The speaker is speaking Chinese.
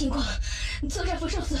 情况，你曾大夫受损。